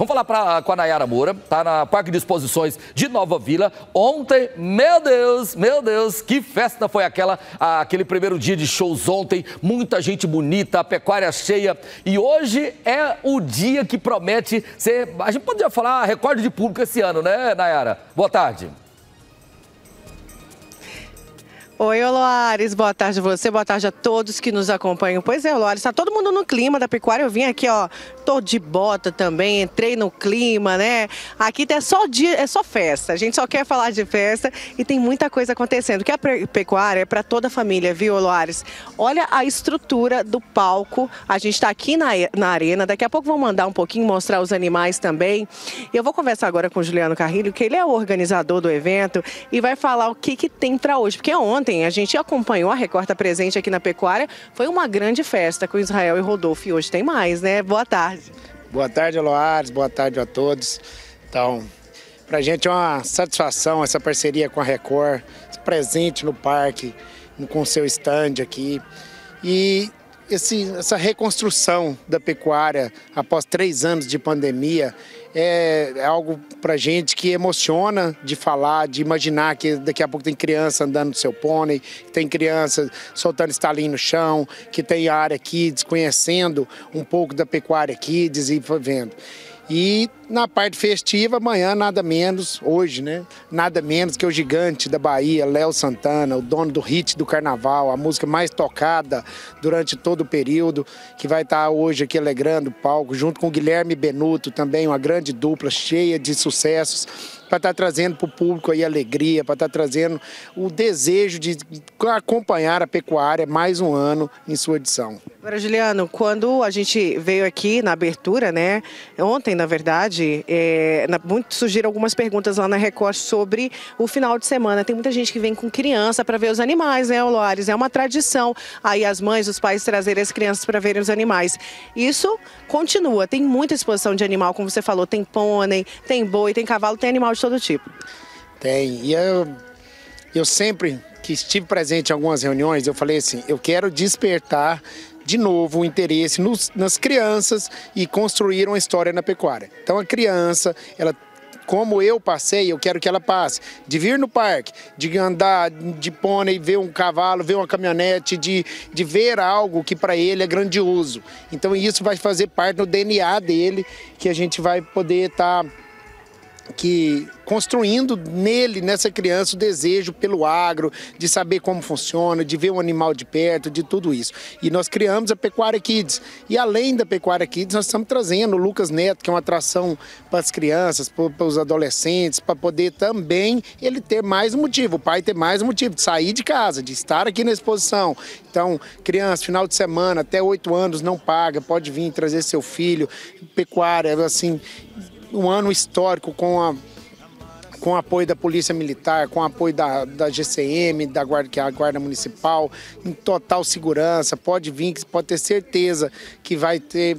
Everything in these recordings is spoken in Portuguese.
Vamos falar pra, com a Nayara Moura, tá na Parque de Exposições de Nova Vila. Ontem, meu Deus, meu Deus, que festa foi aquela, aquele primeiro dia de shows ontem, muita gente bonita, a pecuária cheia. E hoje é o dia que promete ser, a gente poderia falar recorde de público esse ano, né, Nayara? Boa tarde. Oi, Loares, boa tarde a você, boa tarde a todos que nos acompanham. Pois é, Loares, está todo mundo no clima da pecuária. Eu vim aqui, ó, tô de bota também, entrei no clima, né? Aqui é só dia, é só festa. A gente só quer falar de festa e tem muita coisa acontecendo. Que a pecuária é para toda a família, viu, Loares? Olha a estrutura do palco. A gente está aqui na, na arena. Daqui a pouco vou mandar um pouquinho, mostrar os animais também. Eu vou conversar agora com o Juliano Carrilho, que ele é o organizador do evento e vai falar o que, que tem para hoje. Porque ontem ontem a gente acompanhou a Recorta presente aqui na pecuária. Foi uma grande festa com Israel e Rodolfo. E hoje tem mais, né? Boa tarde. Boa tarde, Aloares. Boa tarde a todos. Então, para a gente é uma satisfação essa parceria com a Record, presente no parque, com seu stand aqui. E esse, essa reconstrução da pecuária após três anos de pandemia é, é algo para gente que emociona de falar, de imaginar que daqui a pouco tem criança andando no seu pônei, tem criança soltando estalinho no chão, que tem área Kids, conhecendo um pouco da pecuária Kids e vendo. E na parte festiva, amanhã nada menos, hoje, né? Nada menos que o gigante da Bahia, Léo Santana, o dono do hit do carnaval, a música mais tocada durante todo o período, que vai estar hoje aqui alegrando o palco, junto com o Guilherme Benuto, também uma grande dupla cheia de sucessos para estar tá trazendo para o público aí alegria, para estar tá trazendo o desejo de acompanhar a pecuária mais um ano em sua edição. Agora, Juliano, quando a gente veio aqui na abertura, né, ontem, na verdade, é, na, muito, surgiram algumas perguntas lá na Record sobre o final de semana. Tem muita gente que vem com criança para ver os animais, né, Loares? É uma tradição aí as mães, os pais trazerem as crianças para verem os animais. Isso continua, tem muita exposição de animal, como você falou, tem pônei, tem boi, tem cavalo, tem animal de de todo tipo. Tem. E eu, eu sempre que estive presente em algumas reuniões, eu falei assim, eu quero despertar de novo o interesse nos, nas crianças e construir uma história na pecuária. Então a criança, ela como eu passei, eu quero que ela passe. De vir no parque, de andar de pônei, ver um cavalo, ver uma caminhonete, de, de ver algo que para ele é grandioso. Então isso vai fazer parte do DNA dele, que a gente vai poder estar. Tá que construindo nele, nessa criança, o desejo pelo agro, de saber como funciona, de ver um animal de perto, de tudo isso. E nós criamos a Pecuária Kids. E além da Pecuária Kids, nós estamos trazendo o Lucas Neto, que é uma atração para as crianças, para os adolescentes, para poder também ele ter mais motivo, o pai ter mais motivo de sair de casa, de estar aqui na exposição. Então, criança, final de semana, até oito anos, não paga, pode vir trazer seu filho. Pecuária, assim, um ano histórico com a com apoio da Polícia Militar, com apoio da, da GCM, da guarda, que é a Guarda Municipal, em total segurança. Pode vir, pode ter certeza que vai ter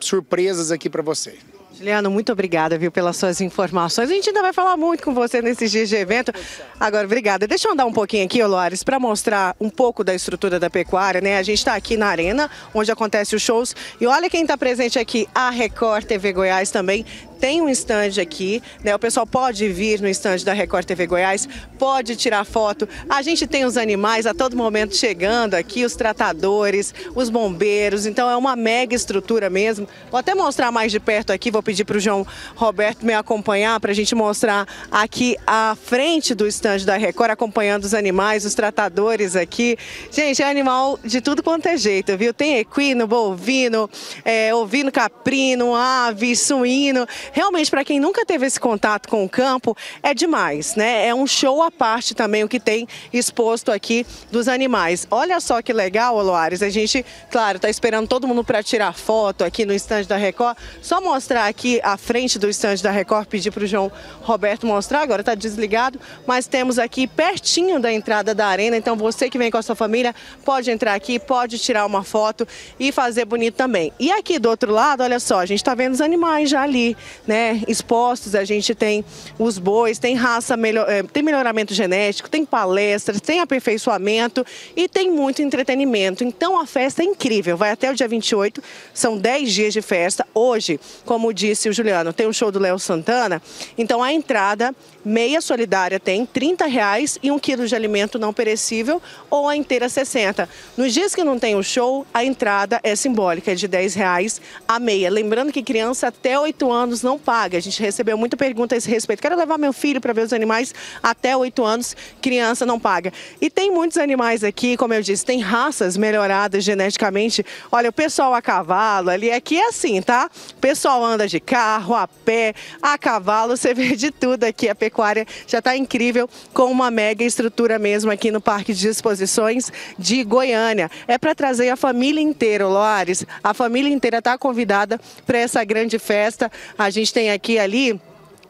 surpresas aqui para você. Juliano, muito obrigada, viu, pelas suas informações. A gente ainda vai falar muito com você nesses dias de evento. Agora, obrigada. Deixa eu andar um pouquinho aqui, Loares, para mostrar um pouco da estrutura da pecuária, né? A gente está aqui na arena, onde acontecem os shows. E olha quem está presente aqui, a Record TV Goiás também tem um stand aqui, né? O pessoal pode vir no stand da Record TV Goiás, pode tirar foto. A gente tem os animais a todo momento chegando aqui, os tratadores, os bombeiros, então é uma mega estrutura mesmo. Vou até mostrar mais de perto aqui, vou pedir para o João Roberto me acompanhar para a gente mostrar aqui a frente do stand da Record, acompanhando os animais, os tratadores aqui. Gente, é animal de tudo quanto é jeito, viu? Tem equino, bovino, é, ovino caprino, ave, suíno. Realmente, para quem nunca teve esse contato com o campo, é demais, né? É um show à parte também o que tem exposto aqui dos animais. Olha só que legal, Oloares. A gente, claro, está esperando todo mundo para tirar foto aqui no estande da Record. Só mostrar aqui a frente do estande da Record, pedir para o João Roberto mostrar. Agora está desligado, mas temos aqui pertinho da entrada da arena. Então, você que vem com a sua família pode entrar aqui, pode tirar uma foto e fazer bonito também. E aqui do outro lado, olha só, a gente está vendo os animais já ali né, expostos. A gente tem os bois, tem raça, melhor, é, tem melhoramento genético, tem palestras, tem aperfeiçoamento e tem muito entretenimento. Então a festa é incrível, vai até o dia 28, são 10 dias de festa. Hoje, como disse o Juliano, tem o show do Léo Santana, então a entrada meia solidária tem 30 reais e um quilo de alimento não perecível ou a inteira 60. Nos dias que não tem o show, a entrada é simbólica, é de 10 reais a meia. Lembrando que criança até 8 anos não paga. A gente recebeu muita pergunta a esse respeito. Quero levar meu filho para ver os animais até 8 anos, criança não paga. E tem muitos animais aqui, como eu disse, tem raças melhoradas geneticamente. Olha, o pessoal a cavalo ali, aqui é assim, tá? O pessoal anda de carro, a pé, a cavalo, você vê de tudo aqui. A pecuária já está incrível, com uma mega estrutura mesmo aqui no Parque de Exposições de Goiânia. É para trazer a família inteira, Loares. A família inteira está convidada para essa grande festa. A gente tem aqui ali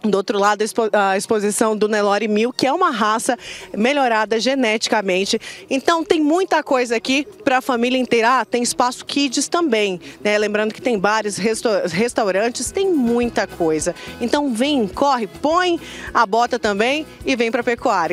do outro lado, a exposição do Nelore Mil, que é uma raça melhorada geneticamente. Então, tem muita coisa aqui para a família inteira. Ah, tem espaço kids também, né? Lembrando que tem bares, restaurantes, tem muita coisa. Então, vem, corre, põe a bota também e vem para a pecuária.